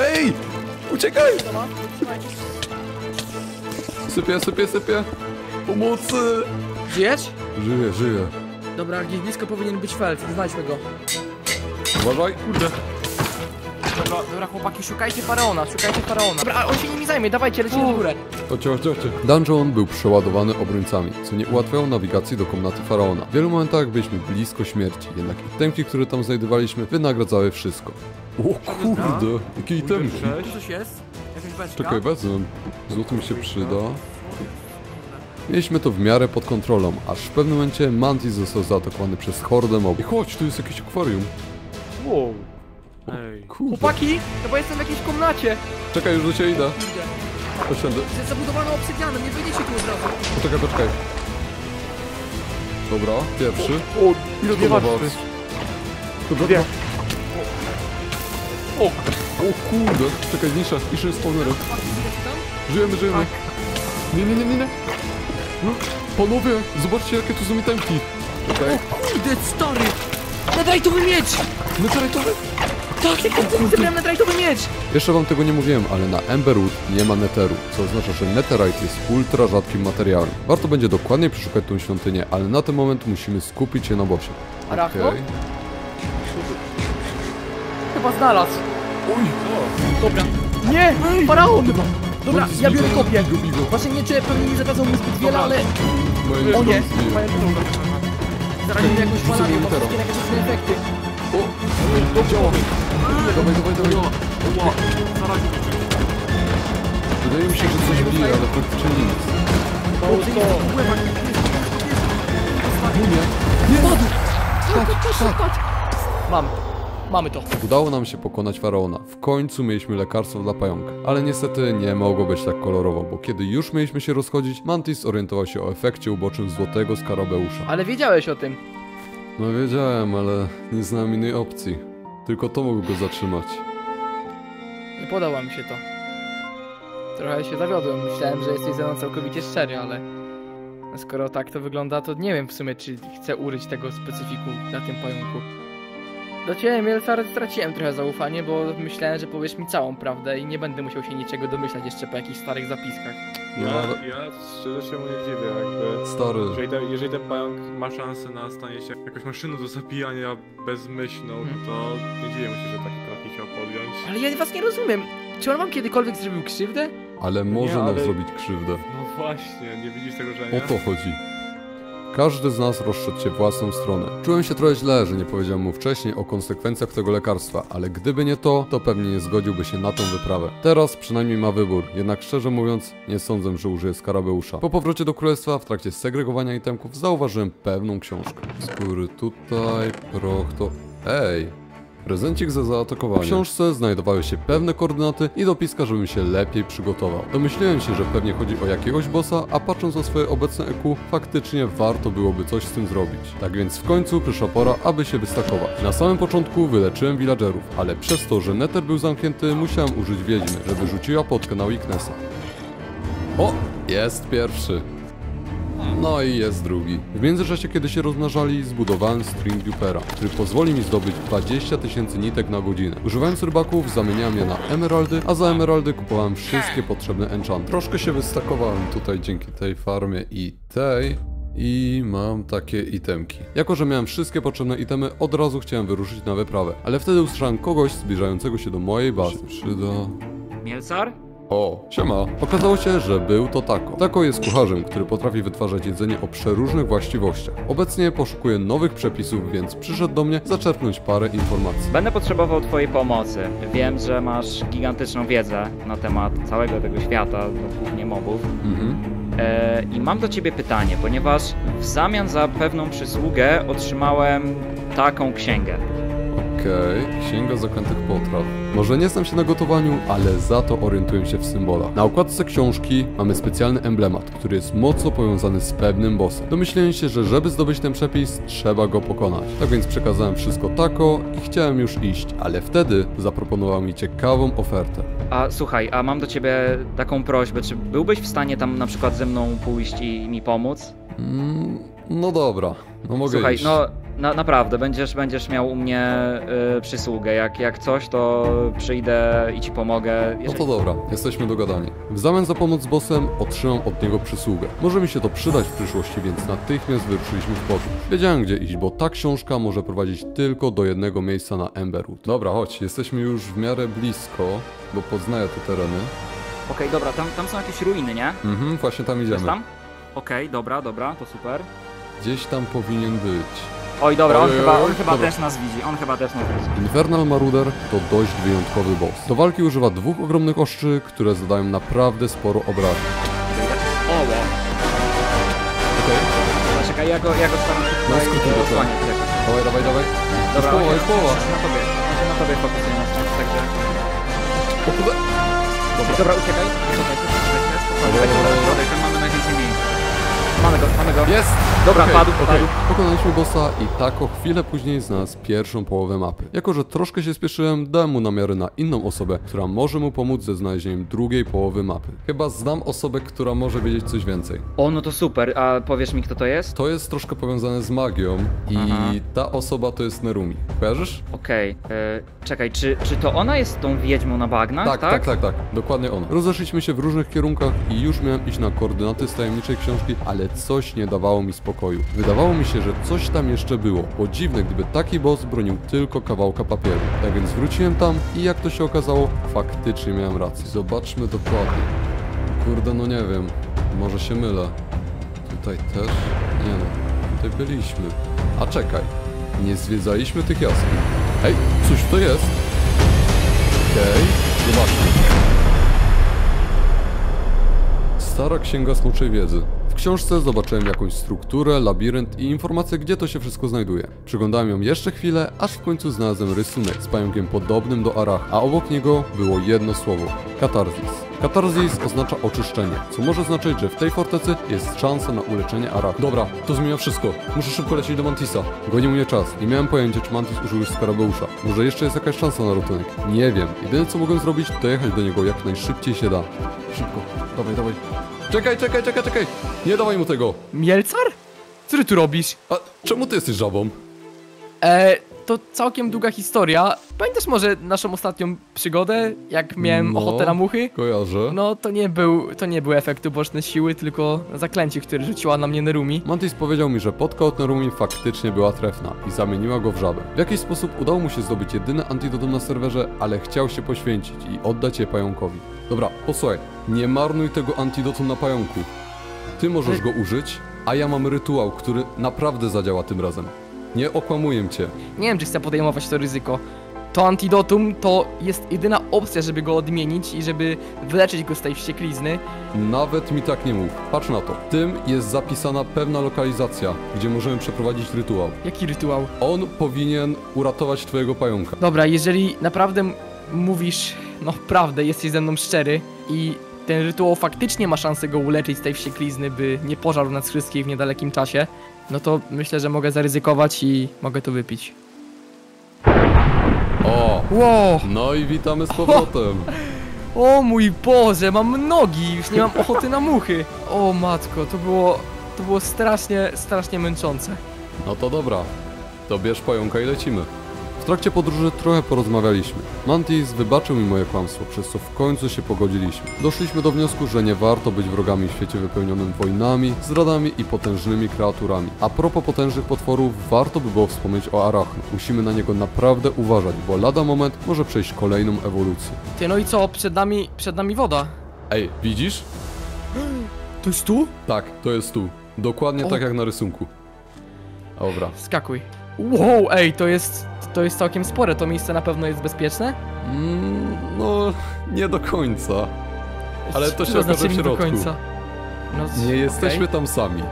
Ej! Uciekaj! Sypię, sypię, sypię. Pomocy! Żyjesz? Żyję, żyję. Dobra, gdzieś blisko powinien być Feld, znajdźmy go. Uważaj. Kurde. Dobra, dobra chłopaki, szukajcie faraona, szukajcie faraona. Dobra, on się nimi zajmie, dawajcie, lecimy w górę. Chodźcie, chodźcie. Dungeon był przeładowany obrońcami, co nie ułatwiało nawigacji do komnaty Faraona. W wielu momentach byliśmy blisko śmierci, jednak itemki, które tam znajdowaliśmy, wynagradzały wszystko. O kurde, jakie itemki. Coś jest? Jakaś beczka? Czekaj, wezmę. Złoto mi się przyda. Mieliśmy to w miarę pod kontrolą, aż w pewnym momencie Mantis został zaatakowany przez hordę mobów. I chodź, tu jest jakieś akwarium. Wow. Ej. Kurde. Chłopaki, chyba jestem w jakiejś komnacie. Czekaj, już do ciebie idę. Kurde. Posiądę. Jest zabudowana obsydianem, nie wyjdziecie tu od razu. Poczekaj, poczekaj. Dobra, pierwszy. O, Ile dwie to ma warstwy. was? Dobra. O, o kurde, czekaj, nisza, nisza jest spawnerem. Żyjemy, żyjemy. Nie, nie, nie, nie, nie. No, Panowie, zobaczcie jakie tu są itemki. Okej, Kurde, stary! Netrajtowy miecz! netherite'owy? Tak, jak ja zebrałem netrajtowy miecz! Jeszcze wam tego nie mówiłem, ale na Emberwood nie ma netheru, co oznacza, że netherite jest ultra rzadkim materiałem. Warto będzie dokładniej przeszukać tą świątynię, ale na ten moment musimy skupić się na bossie. Arachno? Okej. Chyba znalazł. Oj, dobra. Nie, faraon! Dobra, ja biorę kopię. Właśnie nie czuję, pewnie nie zakazał mi zbyt wiele, ale... Moje O nie, zbiję. zarazimy jakąś Rzucę falamię, mi bo wszystkie negatywne efekty. O, to działa. Dawaj, dawaj, dawaj. Wydaje mi się, że coś bije, ale praktycznie nic. O, ty jest w łebach, Nie. Padł! Mam. Mamy to. Udało nam się pokonać faraona. W końcu mieliśmy lekarstwo dla pająka. Ale niestety nie mogło być tak kolorowo, bo kiedy już mieliśmy się rozchodzić, Mantis orientował się o efekcie ubocznym złotego skarabeusza. Ale wiedziałeś o tym. No wiedziałem, ale nie znałem innej opcji. Tylko to mogło go zatrzymać. Nie podoba mi się to. Trochę się zawiodłem. Myślałem, że jesteś ze mną całkowicie szczery, ale... Skoro tak to wygląda, to nie wiem w sumie, czy chcę uryć tego specyfiku na tym pająku. Do ciebie, Mielcar, straciłem trochę zaufanie, bo myślałem, że powiesz mi całą prawdę i nie będę musiał się niczego domyślać jeszcze po jakichś starych zapiskach. No, Ja, ale... ja szczerze się mu nie dziwię, jakby... Stary, Jeżeli ten, jeżeli ten pająk ma szansę na stanie się jakąś maszyną do zabijania bezmyślną, Mhm. to nie dziwię mu się, że takie kroki chciał podjąć. Ale ja was nie rozumiem. Czy on wam kiedykolwiek zrobił krzywdę? ale może Nie, nam ale- zrobić krzywdę. No właśnie, nie widzisz tego, że O nie? to chodzi. Każdy z nas rozszedł się własną stronę. Czułem się trochę źle, że nie powiedziałem mu wcześniej o konsekwencjach tego lekarstwa, ale gdyby nie to, to pewnie nie zgodziłby się na tą wyprawę. Teraz przynajmniej ma wybór, jednak szczerze mówiąc, nie sądzę, że użyje skarabeusza. Po powrocie do królestwa, w trakcie segregowania itemków, zauważyłem pewną książkę. Skóry tutaj, proch to... Ej! Prezencik za zaatakowanie. W książce znajdowały się pewne koordynaty i dopiska, żebym się lepiej przygotował. Domyśliłem się, że pewnie chodzi o jakiegoś bossa, a patrząc na swoje obecne EQ, faktycznie warto byłoby coś z tym zrobić. Tak więc w końcu przyszła pora, aby się wystakować. Na samym początku wyleczyłem villagerów, ale przez to, że Nether był zamknięty, musiałem użyć wiedźmy, żeby rzuciła potkę na weaknessa. O! Jest pierwszy. No i jest drugi. W międzyczasie, kiedy się rozmnażali, zbudowałem string dupera, który pozwoli mi zdobyć 20 tysięcy nitek na godzinę. Używając rybaków, zamieniałem je na emeraldy, a za emeraldy kupowałem wszystkie potrzebne enchanty. Troszkę się wystakowałem tutaj dzięki tej farmie i tej. I mam takie itemki. Jako, że miałem wszystkie potrzebne itemy, od razu chciałem wyruszyć na wyprawę. Ale wtedy usłyszałem kogoś zbliżającego się do mojej bazy. Przyda... Mielcar? O, siema. Okazało się, że był to Taco. Taco jest kucharzem, który potrafi wytwarzać jedzenie o przeróżnych właściwościach. Obecnie poszukuje nowych przepisów, więc przyszedł do mnie zaczerpnąć parę informacji. Będę potrzebował twojej pomocy. Wiem, że masz gigantyczną wiedzę na temat całego tego świata, głównie mobów. Mhm. E, I mam do ciebie pytanie, ponieważ w zamian za pewną przysługę otrzymałem taką księgę. Okej, księga zaklętych potraw. Może nie znam się na gotowaniu, ale za to orientuję się w symbolach. Na okładce książki mamy specjalny emblemat, który jest mocno powiązany z pewnym bossem. Domyśliłem się, że żeby zdobyć ten przepis, trzeba go pokonać. Tak więc przekazałem wszystko Taco i chciałem już iść, ale wtedy zaproponował mi ciekawą ofertę. A słuchaj, a mam do ciebie taką prośbę, czy byłbyś w stanie tam na przykład ze mną pójść i mi pomóc? Mm, no dobra, no mogę Słuchaj, iść. no na, naprawdę, będziesz, będziesz miał u mnie y, przysługę. Jak, jak coś, to przyjdę i ci pomogę. No Jeżeli... to dobra, jesteśmy dogadani. W zamian za pomoc z bossem otrzymam od niego przysługę. Może mi się to przydać w przyszłości, więc natychmiast wyruszyliśmy w podróż. Wiedziałem gdzie iść, bo ta książka może prowadzić tylko do jednego miejsca na Emberwood. Dobra, chodź, jesteśmy już w miarę blisko, bo poznaję te tereny. Okej, dobra, tam, tam są jakieś ruiny, nie? Mhm, właśnie tam Jest idziemy. tam? Okej, dobra, dobra, to super. Gdzieś tam powinien być. Oj, dobra, on chyba, on chyba dobra. też nas widzi, on chyba też nas widzi. Infernal Marauder to dość wyjątkowy boss. Do walki używa dwóch ogromnych oszczy, które zadają naprawdę sporo obrażeń. O, wow. Okej, Dobra, Czekaj, ja go, ja go staram się No, tutaj e, go, osłaniać jakoś. dawaj, dawaj, dawaj. Dobra, połowa, się- połowa. na tobie, on się na tobie fokusuje na szczęście, także... O kurde. Dobra, uciekaj, uciekaj, uciekaj, tak, środek, tam mamy najwięcej miejsc. Mamy go, mamy go. Jest! Dobra, Okej, padł, okej. padł. Pokonaliśmy bossa i tak o chwilę później znalazł pierwszą połowę mapy. Jako, że troszkę się spieszyłem, dałem mu namiary na inną osobę, która może mu pomóc ze znalezieniem drugiej połowy mapy. Chyba znam osobę, która może wiedzieć coś więcej. O, no to super, a powiesz mi kto to jest? To jest troszkę powiązane z magią i Aha. ta osoba to jest Nerumi. Kojarzysz? Okej, e, czekaj, czy, czy to ona jest tą wiedźmą na bagnach, tak, tak, tak, tak, dokładnie ona. Rozeszliśmy się w różnych kierunkach i już miałem iść na koordynaty z tajemniczej książki, ale coś nie dawało mi spokoju. Wydawało mi się, że coś tam jeszcze było, bo dziwne, gdyby taki boss bronił tylko kawałka papieru. Tak więc wróciłem tam i jak to się okazało, faktycznie miałem rację. Zobaczmy dokładnie. Kurde, no nie wiem, może się mylę. Tutaj też? Nie no, tutaj byliśmy. A czekaj, nie zwiedzaliśmy tych jaskiń. Ej, coś to jest? Okej, zobaczmy. Stara księga smoczej wiedzy. W książce zobaczyłem jakąś strukturę, labirynt i informację, gdzie to się wszystko znajduje. Przyglądałem ją jeszcze chwilę, aż w końcu znalazłem rysunek z pająkiem podobnym do Arach, a obok niego było jedno słowo katarzis. Katarzis oznacza oczyszczenie, co może znaczyć, że w tej fortecy jest szansa na uleczenie Arach. Dobra, to zmienia wszystko. Muszę szybko lecieć do Mantisa. Goni mnie czas. Nie miałem pojęcia, czy Mantis użył już skarabeusza. Może jeszcze jest jakaś szansa na ratunek. Nie wiem. Jedyne co mogłem zrobić, to jechać do niego jak najszybciej się da. Szybko. Dawaj, dawaj. Czekaj, czekaj, czekaj, czekaj. Nie dawaj mu tego. Mielcar? Co ty tu robisz? A czemu ty jesteś żabą? E, to całkiem długa historia. Pamiętasz może naszą ostatnią przygodę, jak miałem No. ochotę na muchy? Kojarzę. No to nie był, to nie był efekt uboczny siły, tylko zaklęcie, które rzuciła na mnie Nerumi. Mantis powiedział mi, że podka od Nerumi faktycznie była trefna i zamieniła go w żabę. W jakiś sposób udało mu się zdobyć jedyne antidotum na serwerze, ale chciał się poświęcić i oddać je pająkowi. Dobra, posłuchaj, nie marnuj tego antidotum na pająku. Ty możesz go użyć, a ja mam rytuał, który naprawdę zadziała tym razem. Nie okłamuję cię. Nie wiem, czy chcę podejmować to ryzyko. To antidotum to jest jedyna opcja, żeby go odmienić i żeby wyleczyć go z tej wścieklizny. Nawet mi tak nie mów. Patrz na to. W tym jest zapisana pewna lokalizacja, gdzie możemy przeprowadzić rytuał. Jaki rytuał? On powinien uratować twojego pająka. Dobra, jeżeli naprawdę mówisz, no prawdę, jesteś ze mną szczery i ten rytuał faktycznie ma szansę go uleczyć z tej wścieklizny, by nie pożarł nas wszystkich w niedalekim czasie, no to myślę, że mogę zaryzykować i mogę to wypić. O! Wow! No i witamy z powrotem. [laughs] O mój Boże, mam nogi, już nie mam ochoty na muchy. O matko, to było, to było strasznie, strasznie męczące. No to dobra. To bierz pająka i lecimy. W trakcie podróży trochę porozmawialiśmy. Mantis wybaczył mi moje kłamstwo, przez co w końcu się pogodziliśmy. Doszliśmy do wniosku, że nie warto być wrogami w świecie wypełnionym wojnami, zdradami i potężnymi kreaturami. A propos potężnych potworów, warto by było wspomnieć o Arachnu. Musimy na niego naprawdę uważać, bo lada moment może przejść kolejną ewolucję. Ty, no i co, przed nami, przed nami woda. Ej, widzisz? [gasps] To jest tu? Tak, to jest tu. Dokładnie O. tak jak na rysunku. Dobra. Skakuj. Wow, ej, to jest, to jest całkiem spore, to miejsce na pewno jest bezpieczne? Mm, no, nie do końca. Ale to się okaże znaczy w nie do środku. końca? No, Nie jesteśmy okej. tam sami.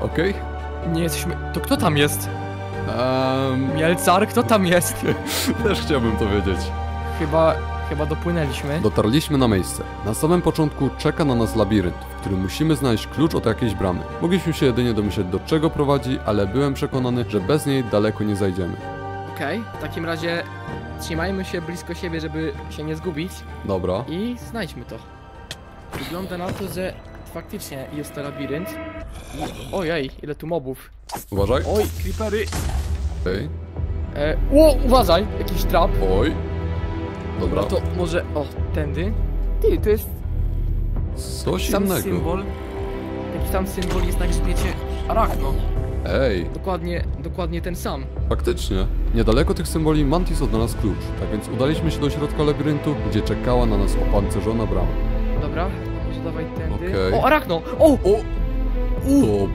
Okej? Nie jesteśmy... To kto tam jest? Ehm, Mielcar, kto tam jest? [laughs] też chciałbym to wiedzieć. Chyba, chyba dopłynęliśmy. Dotarliśmy na miejsce. Na samym początku czeka na nas labirynt, w którym musimy znaleźć klucz od jakiejś bramy. Mogliśmy się jedynie domyśleć do czego prowadzi, ale byłem przekonany, że bez niej daleko nie zajdziemy. Okej, w takim razie trzymajmy się blisko siebie, żeby się nie zgubić Dobra. i znajdźmy to. Wygląda na to, że faktycznie jest to labirynt. Ojej, ile tu mobów. Uważaj. Oj, creepery. Okej. E, o, uważaj, jakiś trap. Oj. Dobra. No to może, o, tędy. Ty, to jest Coś sam innego. symbol. Taki sam symbol jest na grzbiecie Arachno. Ej, Dokładnie, dokładnie ten sam. faktycznie. Niedaleko tych symboli Mantis odnalazł klucz, tak więc udaliśmy się do środka labiryntu, gdzie czekała na nas opancerzona brama. Dobra, może dawaj tędy. Okej. O, Arachno! O! O!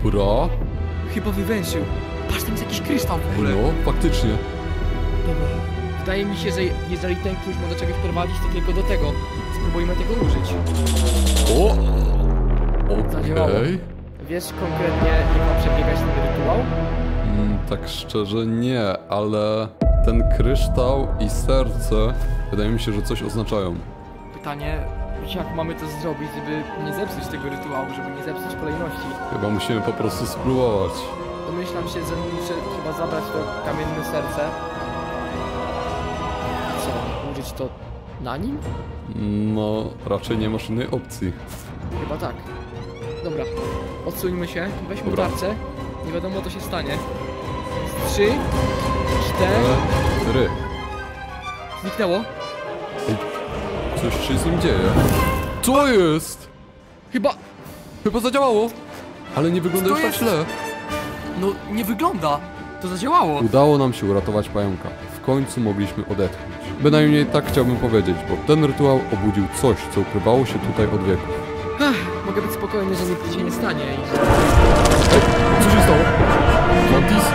Dobra. Chyba wywęszył. Patrz, tam jest jakiś kryształ w ogóle. No, faktycznie. Dobra. Wydaje mi się, że jeżeli ten klucz ma do czegoś prowadzić, to tylko do tego. Spróbujmy tego użyć. O! Zadziałało. Okej. Wiesz konkretnie, jak ma przebiegać ten rytuał? Mm, tak szczerze nie, ale ten kryształ i serce wydaje mi się, że coś oznaczają. Pytanie, jak mamy to zrobić, żeby nie zepsuć tego rytuału, żeby nie zepsuć kolejności? Chyba musimy po prostu spróbować. Domyślam się, że muszę chyba zabrać to kamienne serce. Użyć to na nim? No, raczej nie masz innej opcji. Chyba tak. Dobra, odsuńmy się, weźmy Dobra. tarczę. Nie wiadomo co się stanie. Trzy, cztery, Ry. zniknęło. Coś się z nim dzieje. Co jest? Chyba, Chyba zadziałało. Ale nie wygląda już tak źle. no nie wygląda. To zadziałało. Udało nam się uratować pająka. W końcu mogliśmy odetchnąć. Bynajmniej tak chciałbym powiedzieć, bo ten rytuał obudził coś, co ukrywało się tutaj od wieków. Mogę być spokojny, że nic się nie stanie i że... Co się stało? Mantis?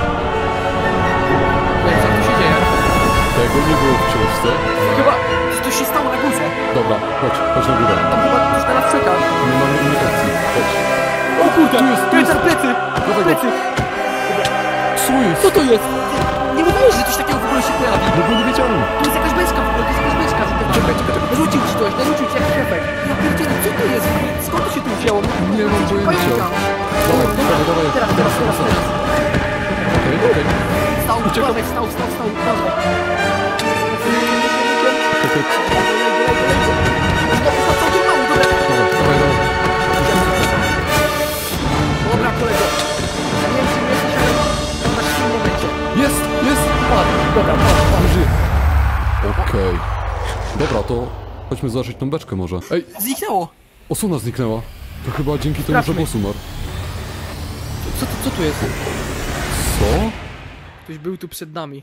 Jak co tu się dzieje? Tego nie było w książce. Chyba coś się stało na górze. Dobra, chodź, chodź na górę. Tam chyba ktoś na nas czeka. Nie mamy innej opcji. Chodź. O kurde, Kręcar, plecy! Plecy! Co jest? Co to jest? Mówiłeś, że coś takiego w ogóle się pojawi. No bo nie wiedziałem. To jest jakaś beczka w ogóle, to jest jakaś beczka. Czekaj, czekaj, czekaj. Narzucił ci coś, narzucił ci jakiś efekt. Ja pierdzielę, co to jest? Skąd to się tu wzięło? Nie mam pojęcia. Dawaj, dawaj, dawaj. Teraz, teraz, teraz, teraz. Okej, okej. Stał, uważaj, stał, stał, stał, uważaj. Czekaj. Okej. Dobra, to chodźmy zobaczyć tą beczkę może. Ej, Zniknęło. osłona zniknęła. To chyba dzięki temu, że Sprawdźmy. boss umarł. Co, tu- co tu jest? Co? Ktoś był tu przed nami.